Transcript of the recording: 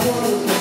amor.